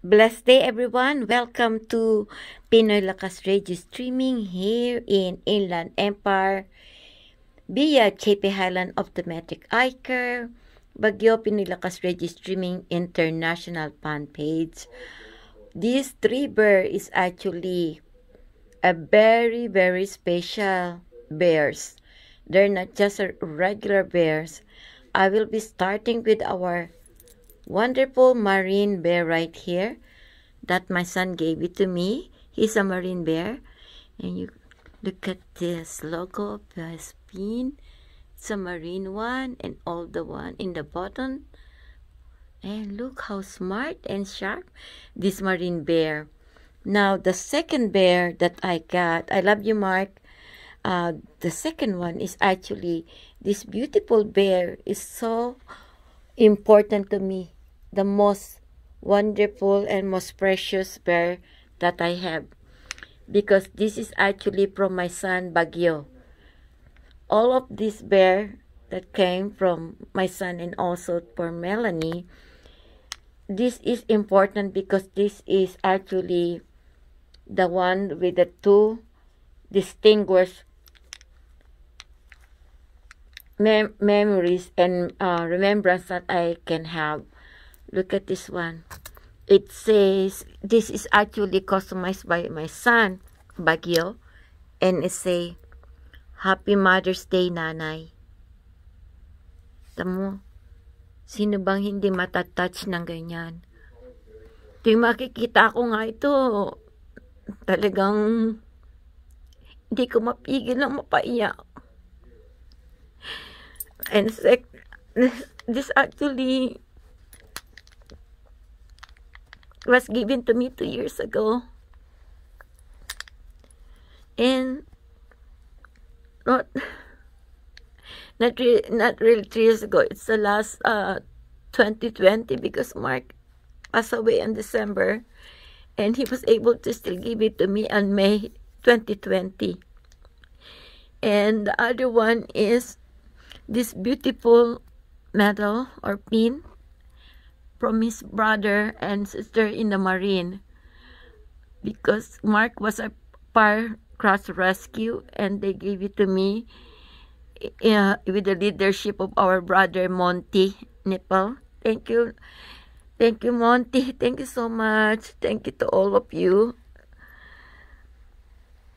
Blessed day, everyone. Welcome to Pinoy Lakas Radio streaming here in Inland Empire via JP Highland Optometric Eye Care, Bagyo Pinoy Lakas Radio streaming international fan page. This three bear is actually a very, very special bears. They're not just regular bears. I will be starting with our wonderful marine bear right here that my son gave it to me. He's a marine bear. And you look at this logo of the spin. It's a marine one and all the one in the bottom. And look how smart and sharp this marine bear. Now the second bear that I got, I love you Mark. Uh, the second one is actually this beautiful bear is so important to me the most wonderful and most precious bear that I have because this is actually from my son Bagyo. All of this bear that came from my son and also for Melanie, this is important because this is actually the one with the two distinguished mem- memories and uh, remembrance that I can have Look at this one. It says, this is actually customized by my son, Bagyo. And it say, Happy Mother's Day, Nanay. Tamo, sino bang hindi matatouch ng ganyan? Tuwing makikita ko nga ito, talagang hindi ko mapigil ng mapaiyak. And sec, this actually was given to me two years ago. And not not re- not really three years ago. It's the last uh 2020 because Mark passed away in December, and he was able to still give it to me on May 2020. And the other one is this beautiful medal or pin from his brother and sister in the Marine because Mark was a fire cross rescue and they gave it to me uh, with the leadership of our brother Monty Nepal. Thank you. Thank you, Monty. Thank you so much. Thank you to all of you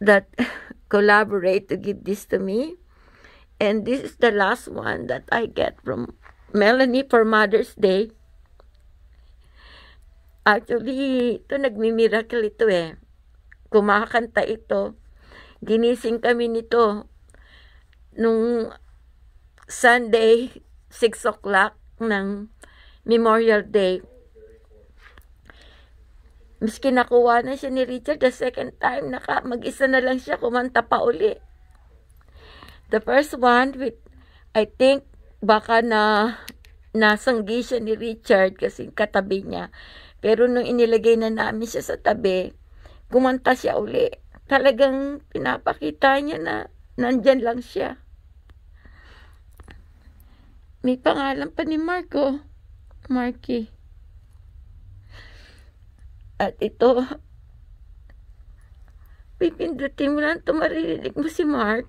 that collaborate to give this to me. And this is the last one that I get from Melanie for Mother's Day. Actually, ito nagmi-miracle ito eh. Kumakanta ito. Ginising kami nito nung Sunday, 6 o'clock ng Memorial Day. Miski nakuha na siya ni Richard the second time, naka, mag-isa na lang siya, kumanta pa uli. The first one, with, I think, baka na nasanggi siya ni Richard kasi katabi niya. Pero nung inilagay na namin siya sa tabi, kumanta siya uli. Talagang pinapakita niya na nandyan lang siya. May pangalan pa ni Marco. Marky. At ito, pipindutin mo lang ito, maririnig mo si Mark.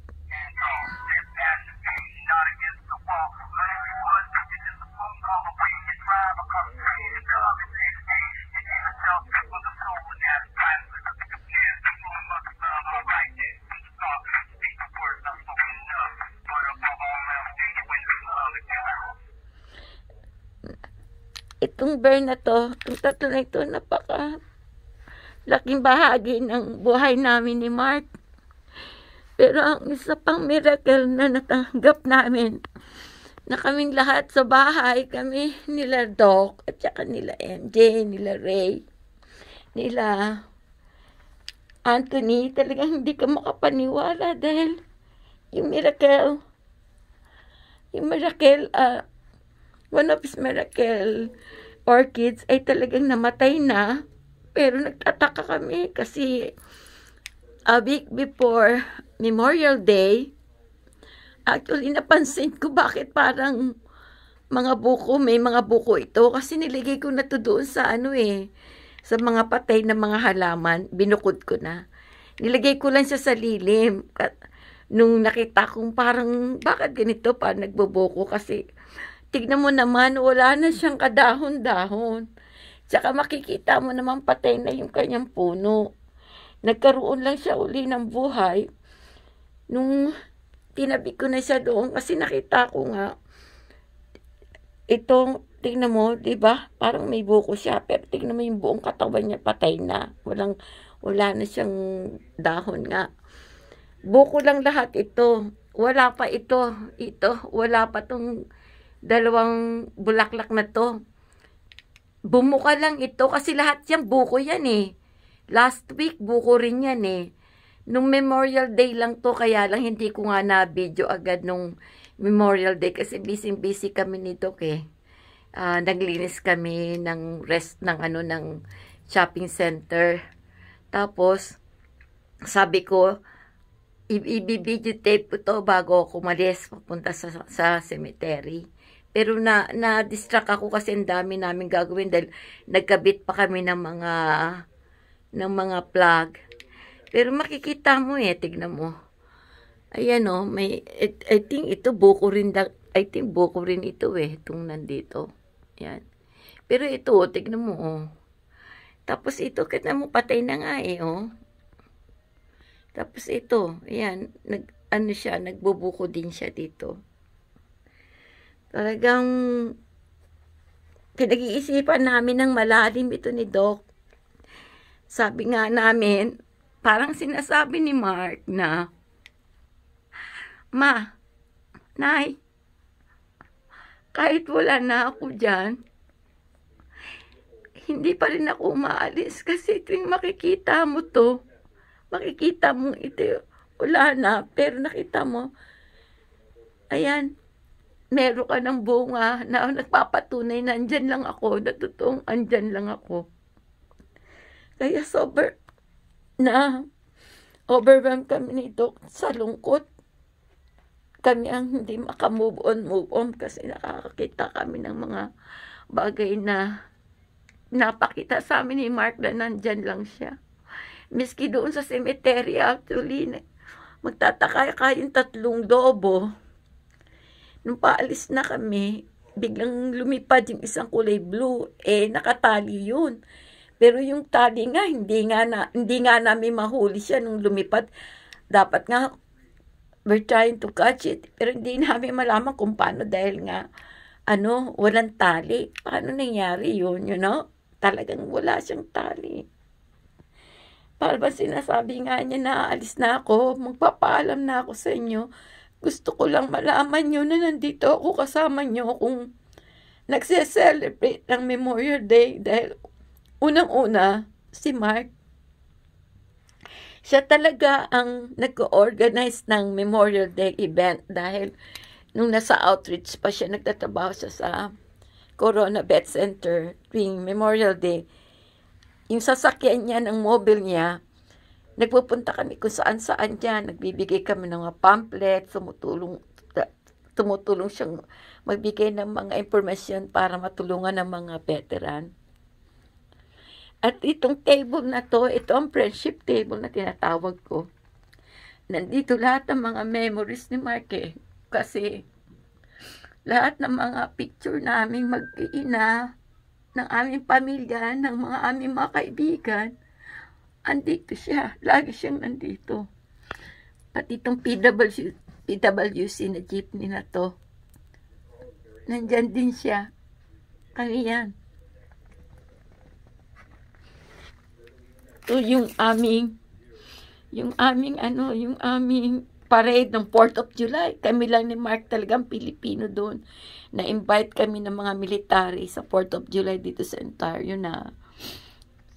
Itong bear na to, itong tatlo na ito, napaka laking bahagi ng buhay namin ni Mark. Pero ang isa pang miracle na natanggap namin, na kaming lahat sa bahay, kami nila Doc, at saka nila MJ, nila Ray, nila Anthony, talagang hindi ka makapaniwala dahil yung miracle, yung miracle, uh, one of his miracle orchids ay talagang namatay na. Pero nagtataka kami kasi a week before Memorial Day, actually napansin ko bakit parang mga buko, may mga buko ito kasi niligay ko na to doon sa ano eh, sa mga patay na mga halaman, binukod ko na. Nilagay ko lang siya sa lilim. Nung nakita kong parang, bakit ganito pa nagbubuko? Kasi, tignan mo naman, wala na siyang kadahon-dahon. Tsaka makikita mo naman patay na yung kanyang puno. Nagkaroon lang siya uli ng buhay. Nung tinabi ko na siya doon kasi nakita ko nga itong tingnan mo, 'di ba? Parang may buko siya, pero tingnan mo yung buong katawan niya patay na. Walang wala na siyang dahon nga. Buko lang lahat ito. Wala pa ito. Ito, wala pa tong dalawang bulaklak na to. Bumuka lang ito kasi lahat yan buko yan eh. Last week buko rin yan eh. Nung Memorial Day lang to, kaya lang hindi ko nga na video agad nung Memorial Day kasi busy-busy kami nito eh. Uh, naglinis kami ng rest ng ano ng shopping center. Tapos sabi ko i-video tape ko to bago ako umalis papunta sa, sa cemetery. Pero na na-distract ako kasi ang dami namin gagawin dahil nagkabit pa kami ng mga ng mga plug. Pero makikita mo eh, tignan mo. Ayan oh, may, I, I think ito buko rin, da, I think buko rin ito eh, itong nandito. Yan. Pero ito, tignan mo oh. Tapos ito, kita mo, patay na nga eh oh. Tapos ito, ayan, nag, ano siya, nagbubuko din siya dito. Talagang, pinag-iisipan namin ng malalim ito ni Doc. Sabi nga namin, parang sinasabi ni Mark na, Ma, Nay, kahit wala na ako dyan, hindi pa rin ako umaalis kasi tuwing makikita mo to, makikita mo ito, wala na, pero nakita mo, ayan, meron ka ng bunga na nagpapatunay na andyan lang ako, na totoong andyan lang ako. Kaya sober na overwhelmed kami nito sa lungkot kami ang hindi makamove on, move on kasi nakakakita kami ng mga bagay na napakita sa amin ni Mark na nandyan lang siya. Miski doon sa cemetery actually, magtataka kayong tatlong dobo. Nung paalis na kami, biglang lumipad yung isang kulay blue, eh nakatali yun. Pero yung tali nga, hindi nga, na, hindi nga namin mahuli siya nung lumipad. Dapat nga we're trying to catch it. Pero hindi namin malaman kung paano dahil nga, ano, walang tali. Paano nangyari yun, you know? Talagang wala siyang tali. Para ba sinasabi nga niya na alis na ako, magpapaalam na ako sa inyo. Gusto ko lang malaman nyo na nandito ako kasama nyo kung nagse-celebrate ng Memorial Day dahil unang-una, si Mark siya talaga ang nag-organize ng Memorial Day event dahil nung nasa outreach pa siya, nagtatrabaho siya sa Corona Vet Center tuwing Memorial Day. Yung sasakyan niya ng mobile niya, nagpupunta kami kung saan saan dyan. Nagbibigay kami ng mga pamphlet, tumutulong, tumutulong siyang magbigay ng mga impormasyon para matulungan ng mga veteran. At itong table na to, ito ang friendship table na tinatawag ko. Nandito lahat ng mga memories ni Mark eh. Kasi lahat ng mga picture naming mag-iina, ng aming pamilya, ng mga aming mga kaibigan, andito siya. Lagi siyang nandito. Pati itong PWC, PWC na jeepney na to, nandyan din siya. Kami yan. to yung aming yung aming ano, yung aming parade ng 4th of July. Kami lang ni Mark talagang Pilipino doon. Na-invite kami ng mga military sa 4th of July dito sa Ontario na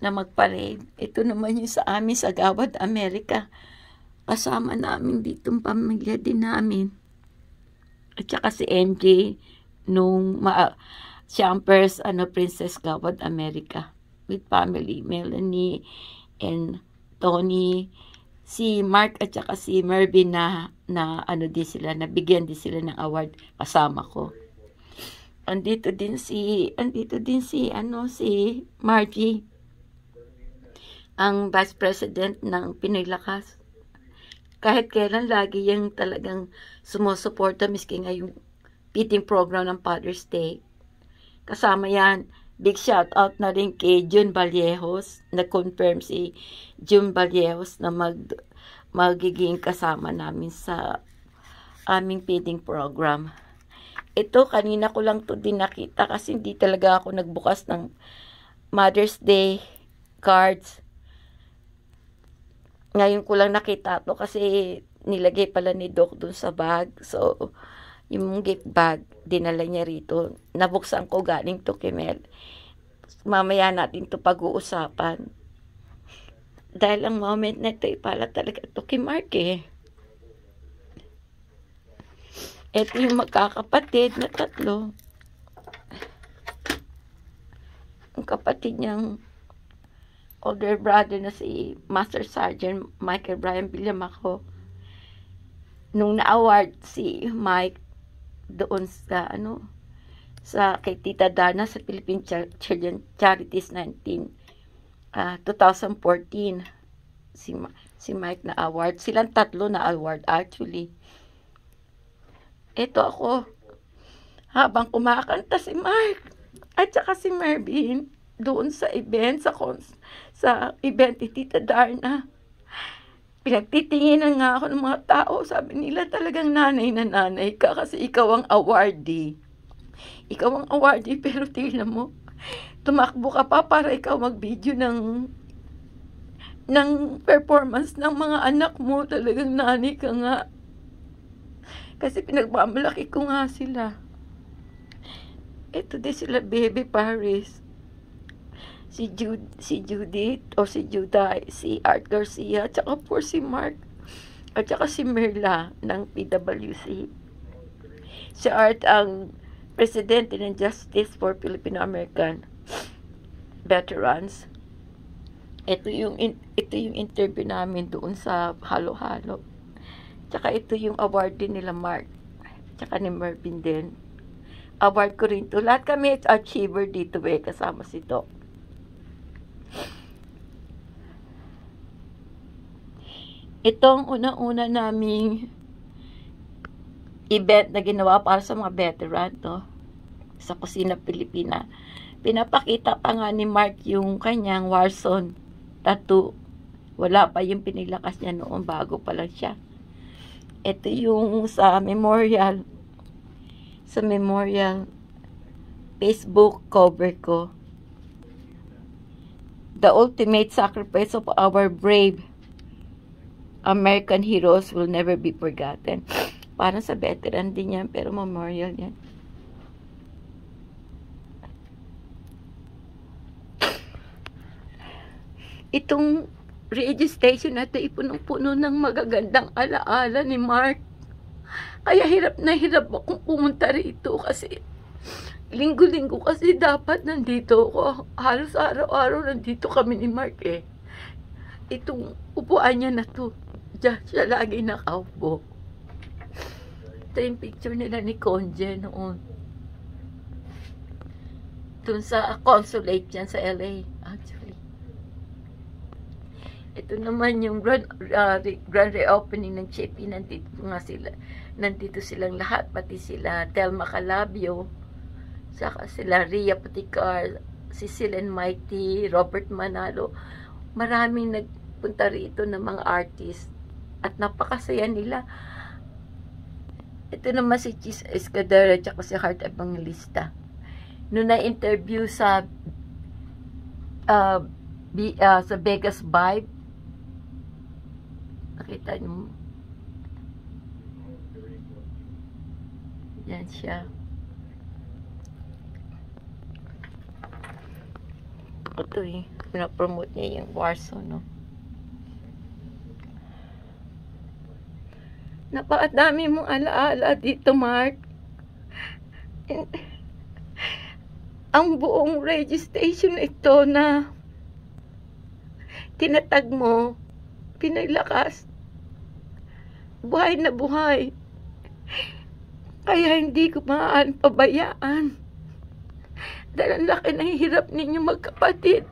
na magparade. Ito naman yung sa amin sa Gawad, Amerika. Kasama namin dito pamilya din namin. At saka si MJ nung ma siya ang first ano, Princess Gawad, Amerika with family. Melanie, and Tony, si Mark at saka si Mervin na, na ano din sila, nabigyan din sila ng award kasama ko. Andito din si, andito din si, ano, si Margie. Ang Vice President ng Pinoy Lakas. Kahit kailan lagi yung talagang sumusuporta miski nga yung feeding program ng Father's Day. Kasama yan, big shout out na rin kay June Vallejos. Nag-confirm si June Vallejos na mag, magiging kasama namin sa aming feeding program. Ito, kanina ko lang to din nakita kasi hindi talaga ako nagbukas ng Mother's Day cards. Ngayon ko lang nakita to kasi nilagay pala ni Doc dun sa bag. So, yung gift bag, dinala niya rito. Nabuksan ko galing to kay Mel. Mamaya natin to pag-uusapan. Dahil ang moment na ito, pala talaga to kay Mark eh. Ito yung magkakapatid na tatlo. Ang kapatid niyang older brother na si Master Sergeant Michael Brian Villamaco. Nung na-award si Mike doon sa ano sa kay Tita Dana sa Philippine Children Charities 19 uh, 2014 si si Mike na award silang tatlo na award actually ito ako, habang kumakanta si Mark at saka si Mervin doon sa event, sa, cons sa event ni Tita Darna. Pinagtitinginan nga ako ng mga tao. Sabi nila talagang nanay na nanay ka kasi ikaw ang awardee. Ikaw ang awardee pero tingnan mo, tumakbo ka pa para ikaw mag-video ng ng performance ng mga anak mo. Talagang nanay ka nga. Kasi pinagmamalaki ko nga sila. Ito din sila, baby Paris. Si, Jud si Judith, o si Juday, si Art Garcia, at saka po si Mark, at saka si Merla ng PWC. Si Art ang presidente ng Justice for Filipino-American Veterans. Ito yung, ito yung interview namin doon sa halo-halo. Tsaka ito yung award din nila Mark. Tsaka ni Mervin din. Award ko rin to. Lahat kami achiever dito eh. Kasama si Doc. Itong una-una naming event na ginawa para sa mga veteran, no? Sa Kusina Pilipina. Pinapakita pa nga ni Mark yung kanyang Warzone tattoo. Wala pa yung pinilakas niya noon bago pa lang siya. Ito yung sa memorial. Sa memorial Facebook cover ko. The ultimate sacrifice of our brave American heroes will never be forgotten. Parang sa veteran din yan, pero memorial yan. Itong radio station natin ipunong-puno ng magagandang alaala ni Mark. Kaya hirap na hirap akong pumunta rito kasi linggo-linggo kasi dapat nandito ako. Halos araw-araw nandito kami ni Mark eh. Itong upuan niya na to. Diyan siya lagi nakaupo. Ito yung picture nila ni Conje noon. Doon sa consulate dyan sa LA. Actually. Ito naman yung grand, uh, grand reopening ng Chepi. Nandito nga sila. Nandito silang lahat. Pati sila Telma Calabio. Saka sila Ria Paticar. Si Silen Mighty. Robert Manalo. Maraming nagpunta rito ng mga artist. At napakasaya nila. Ito naman si Chis Escadera at si Heart Evangelista. Noong na-interview sa uh, uh, sa Vegas Vibe, Nakita niyo? Yan siya. Ito eh. Pinapromote niya yung Warzone, no? Napakadami mong alaala dito, Mark. Ang buong registration ito na tinatag mo, pinaglakas, buhay na buhay. Kaya hindi ko maaaan pabayaan. Dahil ang laki ng hirap ninyo magkapatid.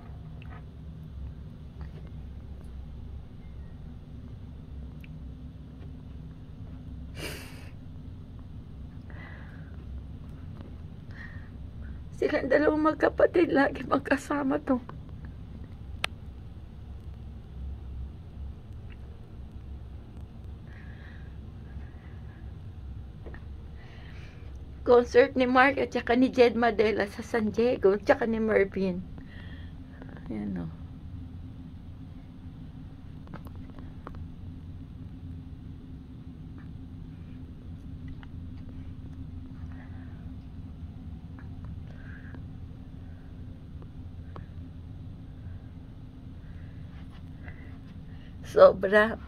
Silang dalawang magkapatid, lagi magkasama to. Concert ni Mark at saka ni Jed Madela sa San Diego at saka ni Mervin. Ayan o. Sobra.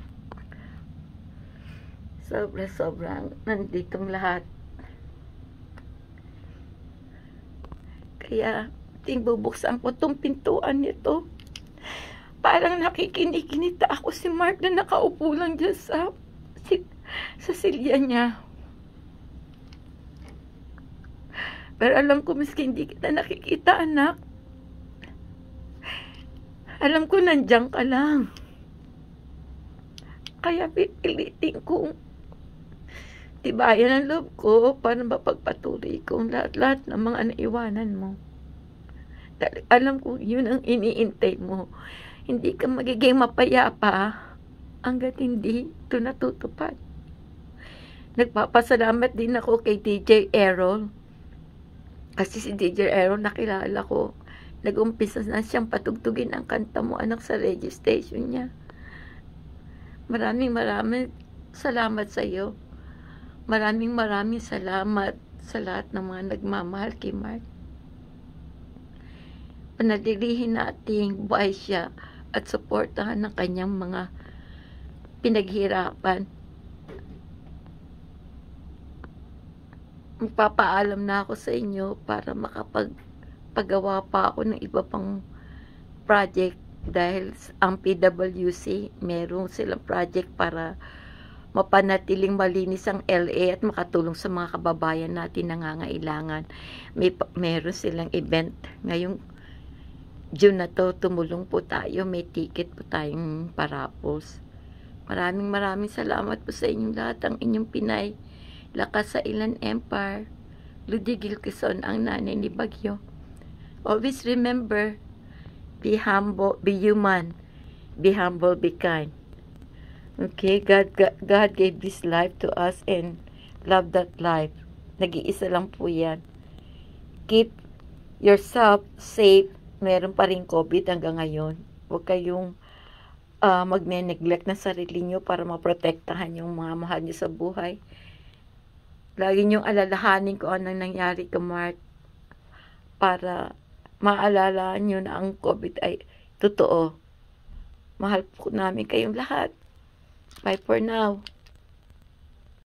Sobra, sobrang nanditong lahat. Kaya, ting bubuksan ko tong pintuan nito. Parang nakikinikinita ako si Mark na nakaupo lang dyan sa, si, sa silya niya. Pero alam ko, miski hindi kita nakikita, anak. Alam ko, nandiyan ka lang. Kaya pipilitin kong tibayan ang loob ko para mapagpatuloy kong lahat-lahat ng mga naiwanan mo. Alam ko yun ang iniintay mo. Hindi ka magiging mapayapa hanggat hindi ito natutupad. Nagpapasalamat din ako kay DJ Errol. Kasi si DJ Errol nakilala ko. Nag-umpisa na siyang patugtugin ang kanta mo anak sa radio station niya. Maraming maraming salamat sa iyo. Maraming maraming salamat sa lahat ng mga nagmamahal kay Mark. Panadilihin nating buhay siya at suportahan ng kanyang mga pinaghirapan. Magpapaalam na ako sa inyo para makapagpagawa pa ako ng iba pang project dahil ang PWC meron silang project para mapanatiling malinis ang LA at makatulong sa mga kababayan natin nangangailangan. May meron silang event ngayong June na to, tumulong po tayo. May ticket po tayong parapos. Maraming maraming salamat po sa inyong lahat. Ang inyong Pinay. Lakas sa Ilan Empire. Ludigil Quezon, ang nanay ni Bagyo. Always remember, be humble, be human. Be humble, be kind. Okay, God, God, God gave this life to us and love that life. Nag-iisa lang po yan. Keep yourself safe. Meron pa rin COVID hanggang ngayon. Huwag kayong uh, magne-neglect na sarili nyo para maprotektahan yung mga mahal nyo sa buhay. Lagi nyong alalahanin kung anong nangyari kay Mark para maalala nyo na ang COVID ay totoo. Mahal po namin kayong lahat. Bye for now.